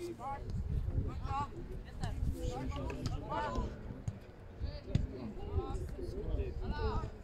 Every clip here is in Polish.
Thank you.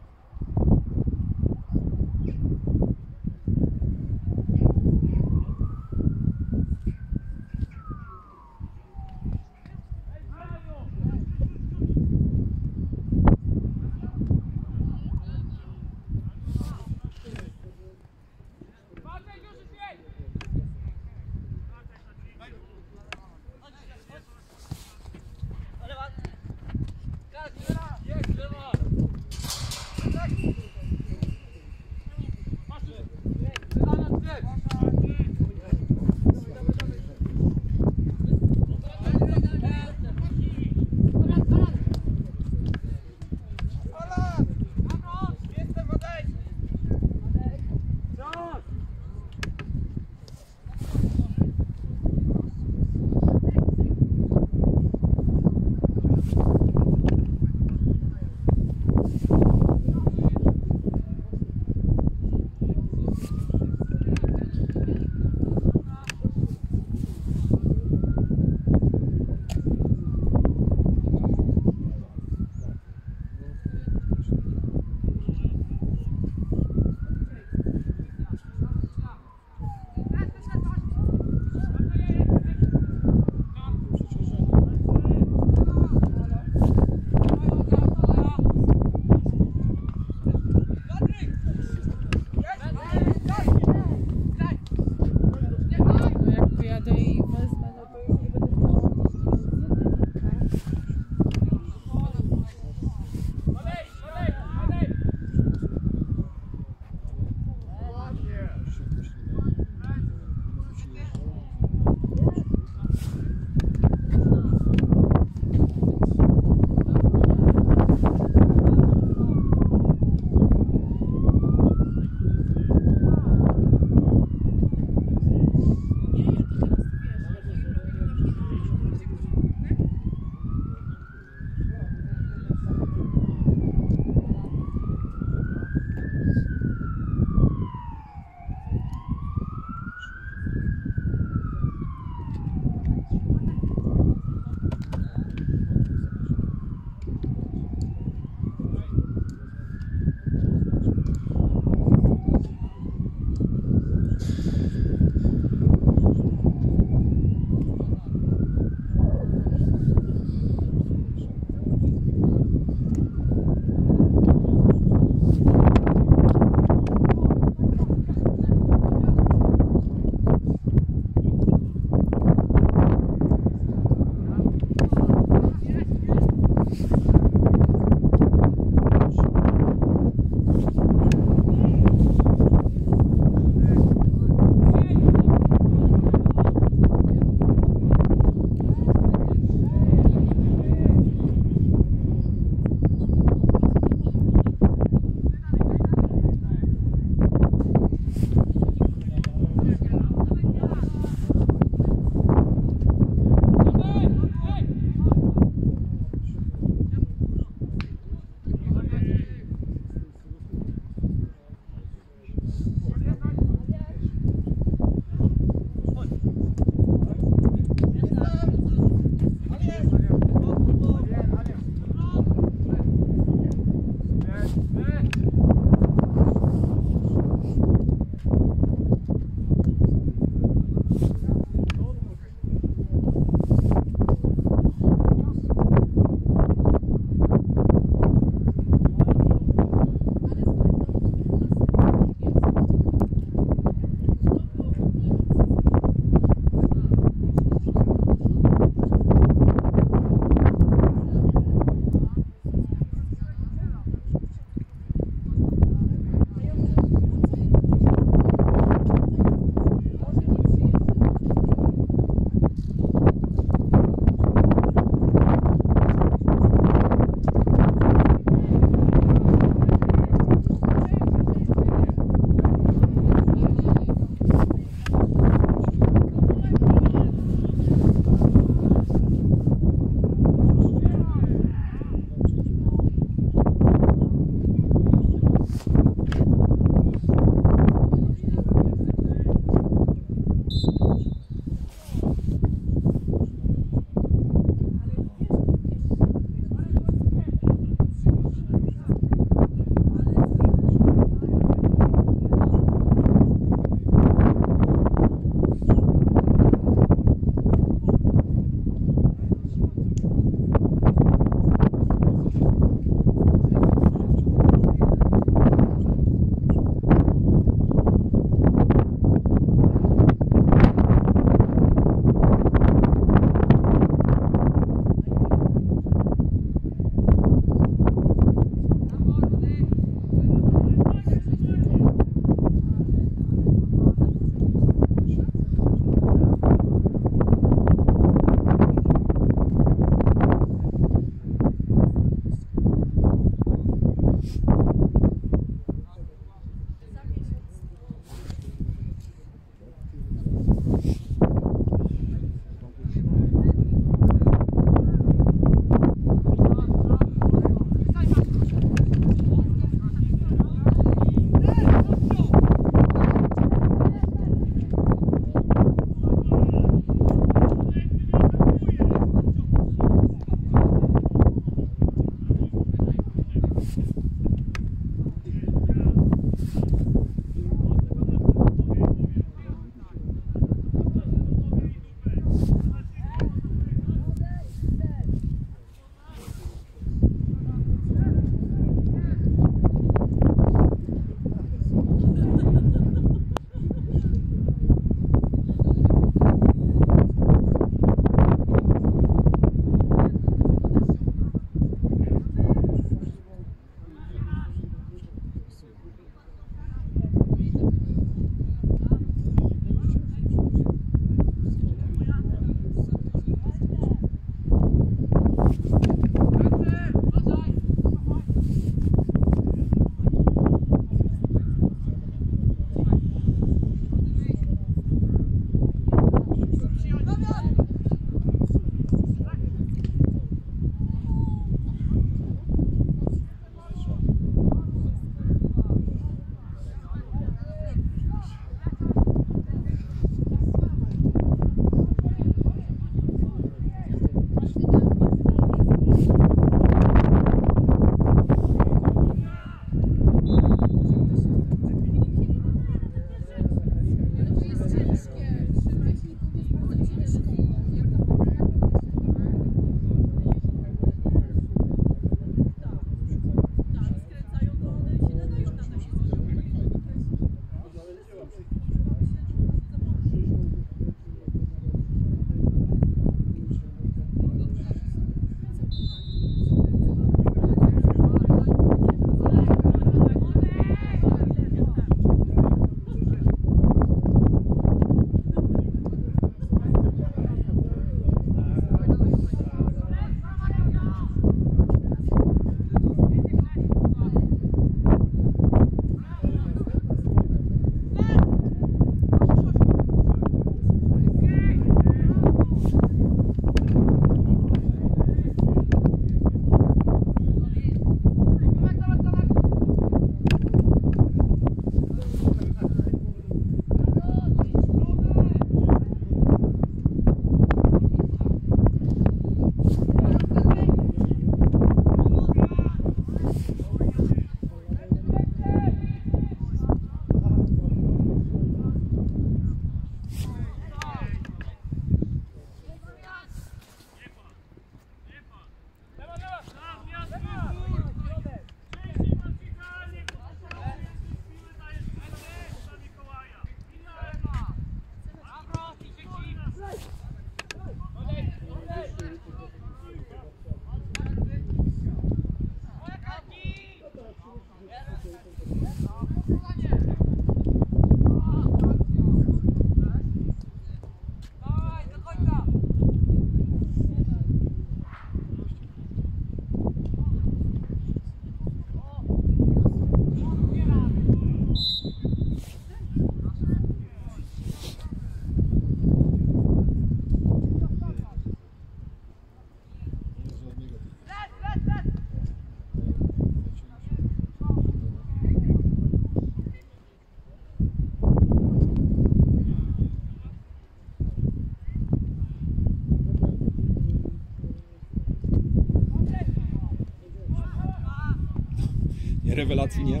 Revelazione.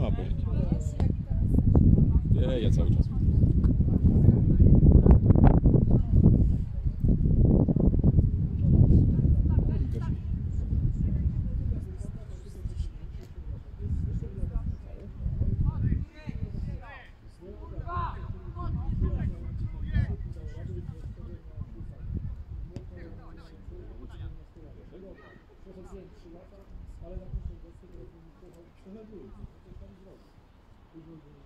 Ja, jetzt habe ich das. zrobił. Coś tam zrobił.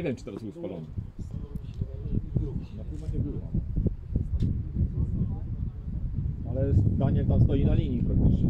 Nie wiem, czy teraz był spalony. Na. Ale Daniel tam stoi na linii praktycznie.